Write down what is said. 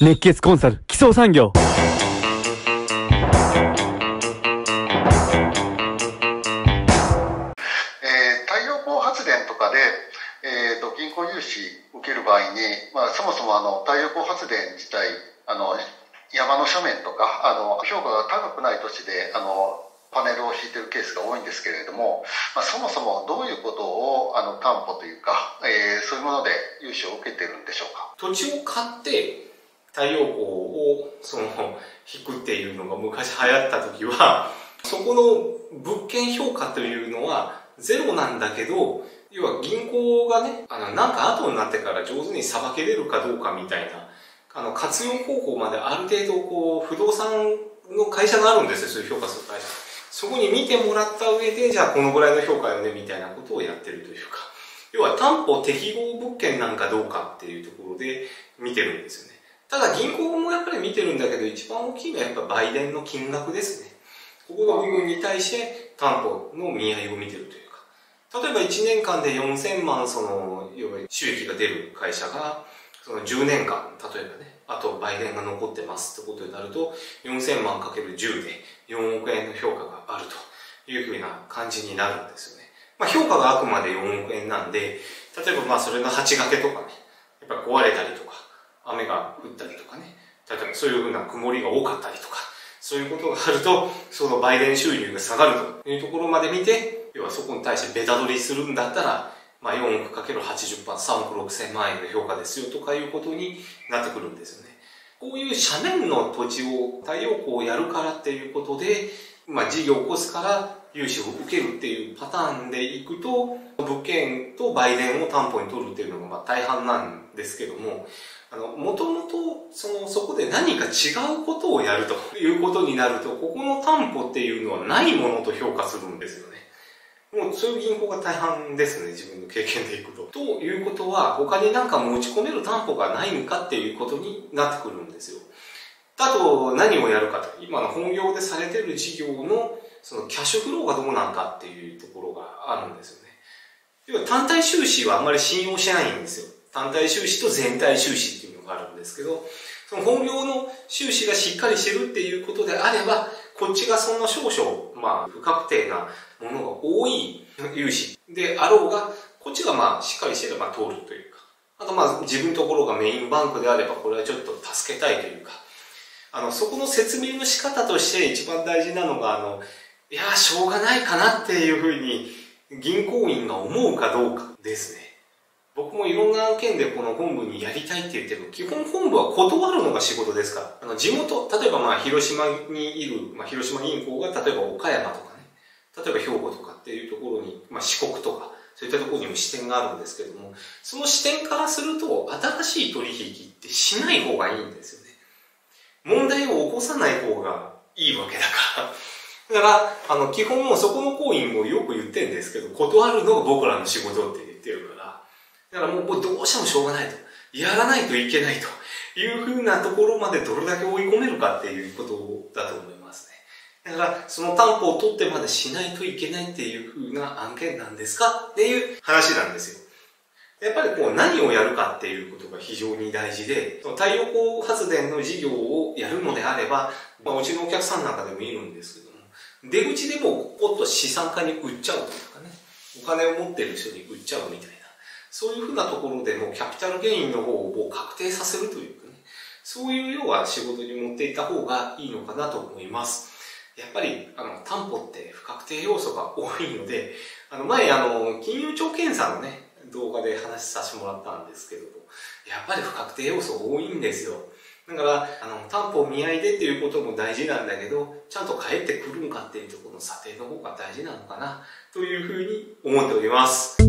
熱血コンサル基礎産業。えー太陽光発電とかで、えー、と銀行融資受ける場合に、まあ、そもそもあの太陽光発電自体あの山の斜面とかあの評価が高くない土地であのパネルを引いてるケースが多いんですけれども、まあ、そもそもどういうことをあの担保というか、えーそういうもので融資を受けてるんでしょうか？土地を買って太陽光をその引くっていうのが昔流行った時はそこの物件評価というのはゼロなんだけど要は銀行がねあのなんか後になってから上手にさばけれるかどうかみたいなあの活用方法まである程度こう不動産の会社があるんですよそういう評価する会社そこに見てもらった上でじゃあこのぐらいの評価よねみたいなことをやってるというか要は担保適合物件なんかどうかっていうところで見てるんですよね。ただ銀行もやっぱり見てるんだけど一番大きいのはやっぱ売電の金額ですね。ここの部分に対して担保の見合いを見てるというか。例えば1年間で4000万その、要は収益が出る会社が、その10年間、例えばね、あと売電が残ってますってことになると、4000万かける10で4億円の評価があるというふうな感じになるんですよね。まあ、評価があくまで4億円なんで、例えばまあそれの8掛けとかね、やっぱ壊れたりとか、雨が降ったりとかね、例えばそういうふうな曇りが多かったりとか、そういうことがあると、その売電収入が下がるというところまで見て、要はそこに対してベタ取りするんだったら、まあ4億かける80%、3億6千万円の評価ですよとかいうことになってくるんですよね。こういう斜面の土地を太陽光をやるからっていうことで、まあ事業を起こすから融資を受けるっていうパターンでいくと、物件と売電を担保に取るっていうのがまあ大半なんですけども、あの、もともと、その、そこで何か違うことをやるということになると、ここの担保っていうのはないものと評価するんですよね。もうそういう銀行が大半ですね、自分の経験でいくと。ということは、他になんか持ち込める担保がないのかっていうことになってくるんですよ。あと、何をやるかと。今の本業でされてる事業の、そのキャッシュフローがどうなんかっていうところがあるんですよね。要は単体収支はあんまり信用しないんですよ。単体収支と全体収支っていうのがあるんですけど、その本業の収支がしっかりしてるっていうことであれば、こっちがそんな少々、まあ、不確定なものが多い融資であろうが、こっちがまあ、しっかりしてれば通るというか、あとまあ、自分のところがメインバンクであれば、これはちょっと助けたいというか、あの、そこの説明の仕方として一番大事なのが、あの、いや、しょうがないかなっていうふうに、銀行員が思うかどうかですね。僕もいろんな案件でこの本部にやりたいって言っても、基本本部は断るのが仕事ですから。あの、地元、例えばまあ、広島にいる、まあ、広島銀行が、例えば岡山とかね、例えば兵庫とかっていうところに、まあ、四国とか、そういったところにも視点があるんですけども、その視点からすると、新しい取引ってしない方がいいんですよね。問題を起こさない方がいいわけだから。だから、あの、基本もそこの行為もよく言ってるんですけど、断るのが僕らの仕事って言ってるから、だからもうこれどうしてもしょうがないと。やらないといけないというふうなところまでどれだけ追い込めるかっていうことだと思いますね。だから、その担保を取ってまでしないといけないっていうふうな案件なんですかっていう話なんですよ。やっぱりこう何をやるかっていうことが非常に大事で、太陽光発電の事業をやるのであれば、まあ、うちのお客さんなんかでもいるんですけども、出口でもポッと資産家に売っちゃうというかね、お金を持ってる人に売っちゃうみたいな、そういうふうなところでもキャピタルゲインの方を確定させるというかね、そういう要は仕事に持っていた方がいいのかなと思います。やっぱり、あの、担保って不確定要素が多いので、あの、前、あの、金融庁検査のね、動画で話させてもらったんですけども、やっぱり不確定要素多いんですよ。だから、あの、担保見合いでっていうことも大事なんだけど、ちゃんと返ってくるんかっていうところの査定の方が大事なのかな、というふうに思っております。